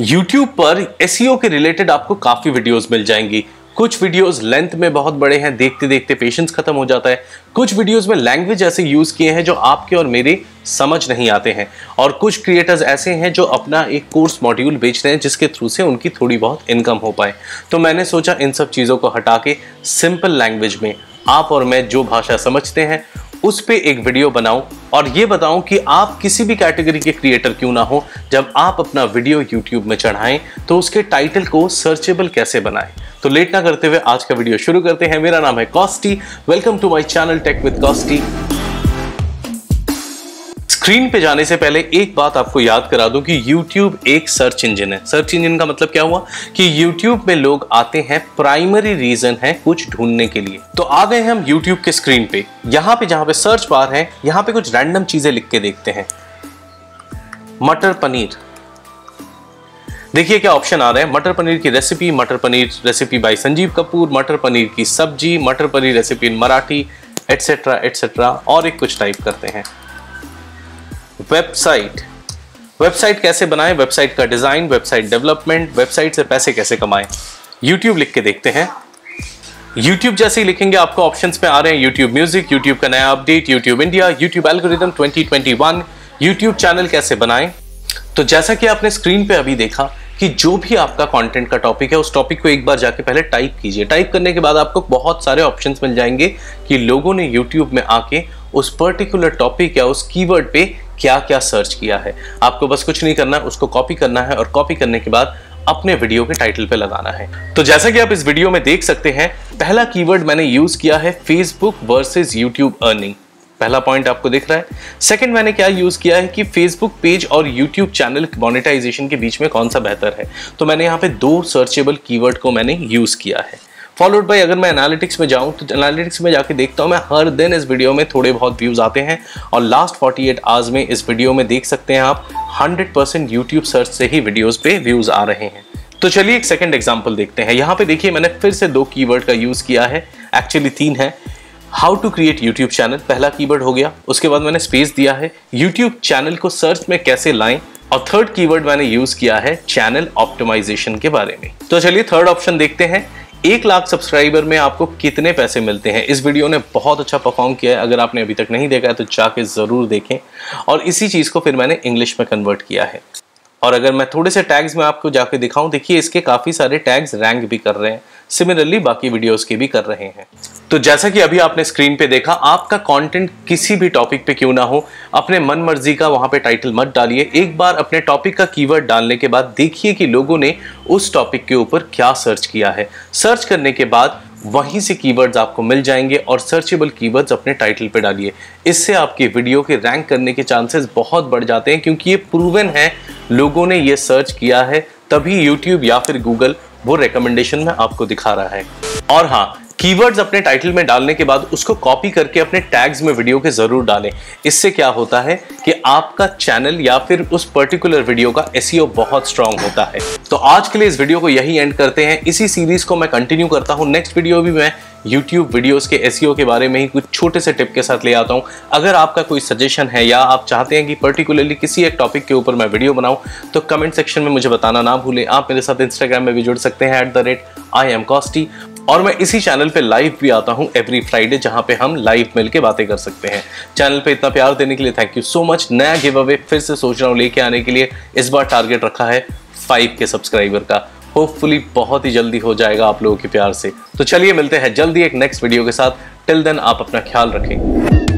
YouTube पर S के related आपको काफ़ी वीडियोस मिल जाएँगी। कुछ वीडियोस लेंथ में बहुत बड़े हैं देखते देखते पेशेंस खत्म हो जाता है। कुछ वीडियोस में लैंग्वेज ऐसे यूज़ किए हैं जो आपके और मेरे समझ नहीं आते हैं। और कुछ क्रिएटर्स ऐसे हैं जो अपना एक कोर्स मॉड्यूल बेच रहे हैं जिसके थ्रू से उनकी थोड़ी बहुत इनकम हो पाए। तो मैंने सोचा इन सब चीज़ों को हटा के सिंपल लैंग्वेज में आप और मैं जो भाषा समझते हैं उस पर एक वीडियो बनाऊँ और ये बताऊँ कि आप किसी भी कैटेगरी के क्रिएटर क्यों ना हो, जब आप अपना वीडियो यूट्यूब में चढ़ाएँ तो उसके टाइटल को सर्चेबल कैसे बनाएँ। तो लेट ना करते हुए आज का वीडियो शुरू करते हैं। मेरा नाम है Kosti. Welcome to my channel tech with Kosti. Screen पे जाने से पहले एक बात आपको याद करा दूँ कि YouTube एक सर्च इंजन है। सर्च इंजन का मतलब क्या हुआ? कि YouTube में लोग आते हैं प्राइमरी रीजन है कुछ ढूँढने के लिए। तो आ गए हम YouTube के स्क्रीन पे। यहाँ पे जहाँ पे सर्च बार है, यहाँ पे कुछ रैंडम चीज़ें लिख के देखते हैं। मटर पनीर। देखिए क्या ऑप्शन आ रहे हैं। मटर पनीर की रेसिपी मटर पनीर रेसिपी बाय संजीव कपूर, मटर पनीर की सब्ज़ी, मटर paneer recipe in Marathi etcetera etcetera और एक कुछ टाइप करते हैं। वेबसाइट। वेबसाइट कैसे बनाएँ? वेबसाइट का डिज़ाइन, वेबसाइट डेवलपमेंट, वेबसाइट से पैसे कैसे कमाएँ? यूट्यूब लिख के देखते हैं। यूट्यूब जैसे ही लिखेंगे, आपको ऑप्शंस पे आ रहे हैं यूट्यूब म्यूज़िक यूट्यूब का नया update YouTube India YouTube algorithm 2021 YouTube channel कैसे बनाएँ? तो जैसा कि आपने स्क्रीन पे अभी देखा कि जो भी आपका कंटेंट का टॉपिक है, उस टॉपिक को एक बार जाके पहले टाइप कीजिए। टाइप करने के बाद आपको बहुत सारे ऑप्शंस मिल जाएँगे कि लोगों ने यूट्यूब में आके उस पर्टिकुलर टॉपिक या उस कीवर्ड पे क्या क्या सर्च किया है। आपको बस कुछ नहीं करना है उसको कॉपी करना है और कॉपी करने के बाद अपने वीडियो के टाइटल पे लगाना है। तो जैसा कि आप इस वीडियो में देख सकते हैं, पहला कीवर्ड मैंने यूज़ किया है फेसबुक वर्सेस यूट्यूब अर्निंग पहला पॉइंट आपको दिख रहा है। सेकंड मैंने क्या यूज़ किया है कि फेसबुक पेज और यूट्यूब चैनल मोनेटाइजेशन के बीच में कौन सा बेहतर है। तो मैंने यहाँ पे दो सर्चेबल कीवर्ड को मैंने यूज़ किया है। फॉलोड बाई अगर मैं एनालिटिक्स में जाऊँ तो एनालिटिक्स में जाके देखता हूँ, मैं हर दिन इस वीडियो में थोड़े बहुत व्यूज़ आते हैं और लास्ट 48 आवर्स में इस वीडियो में देख सकते हैं आप 100 परसेंट यूट्यूब सर्च से ही वीडियोस पे व्यूज़ आ रहे हैं। तो चलिए एक सेकेंड एग्ज़ाम्पल देखते हैं। यहाँ पे देखिए, मैंने फिर से दो कीवर्ड का यूज़ किया है। एक्चुअली तीन है। How to create YouTube channel पहला कीवर्ड हो गया। उसके बाद मैंने स्पेस दिया है। यूट्यूब चैनल को सर्च में कैसे लाएँ? और थर्ड कीवर्ड मैंने यूज़ किया है चैनल ऑप्टिमाइजेशन के बारे में। तो चलिए थर्ड ऑप्शन देखते हैं। एक लाख सब्सक्राइबर में आपको कितने पैसे मिलते हैं? इस वीडियो ने बहुत अच्छा परफॉर्म किया है। अगर आपने अभी तक नहीं देखा है तो जाके ज़रूर देखें। और इसी चीज़ को फिर मैंने इंग्लिश में कन्वर्ट किया है। और अगर मैं थोड़े से टैग्स में आपको जाके दिखाऊँ, देखिए इसके काफ़ी सारे टैग्स रैंक भी कर रहे हैं। सिमिलरली बाकी वीडियोस के भी कर रहे हैं। तो जैसा कि अभी आपने स्क्रीन पे देखा, आपका कंटेंट किसी भी टॉपिक पे क्यों ना हो, अपने मन मर्ज़ी का वहाँ पे टाइटल मत डालिए। एक बार अपने टॉपिक का कीवर्ड डालने के बाद देखिए कि लोगों ने उस टॉपिक के ऊपर क्या सर्च किया है। सर्च करने के बाद वहीं से कीवर्ड्स आपको मिल जाएँगे और सर्चेबल कीवर्ड्स अपने टाइटल पे डालिए। इससे आपकी वीडियो के रैंक करने के चांसेस बहुत बढ़ जाते हैं क्योंकि ये प्रूवन है, लोगों ने ये सर्च किया है, तभी यूट्यूब या फिर गूगल वो रिकमेंडेशन में आपको दिखा रहा है। और हाँ कीवर्ड्स अपने टाइटल में डालने के बाद उसको कॉपी करके अपने टैग्स में वीडियो के ज़रूर डालें। इससे क्या होता है कि आपका चैनल या फिर उस पर्टिकुलर वीडियो का एस e बहुत स्ट्रांग होता है। तो आज के लिए इस वीडियो को यही एंड करते हैं। इसी सीरीज़ को मैं कंटिन्यू करता हूँ। नेक्स्ट वीडियो भी मैं YouTube वीडियोस के एस के बारे में ही कुछ छोटे से टिप के साथ ले आता हूँ। अगर आपका कोई सजेशन है या आप चाहते हैं कि पर्टिकुलरली किसी एक टॉपिक के ऊपर मैं वीडियो बनाऊँ तो कमेंट सेक्शन में मुझे बताना ना भूलें। आप मेरे साथ इंस्टाग्राम में भी जुड़ सकते हैं at the rate I am Kosti और मैं इसी चैनल पे लाइव भी आता हूँ एवरी फ्राइडे जहाँ पे हम लाइव मिलके बातें कर सकते हैं। चैनल पे इतना प्यार देने के लिए थैंक यू सो मच नया गिव अवे फिर से सोच रहा हूँ लेके आने के लिए इस बार टारगेट रखा है फाइव के सब्सक्राइबर का। होपफुली बहुत ही जल्दी हो जाएगा आप लोगों के प्यार से। तो चलिए मिलते हैं जल्दी एक नेक्स्ट वीडियो के साथ। टिल देन आप अपना ख्याल रखें।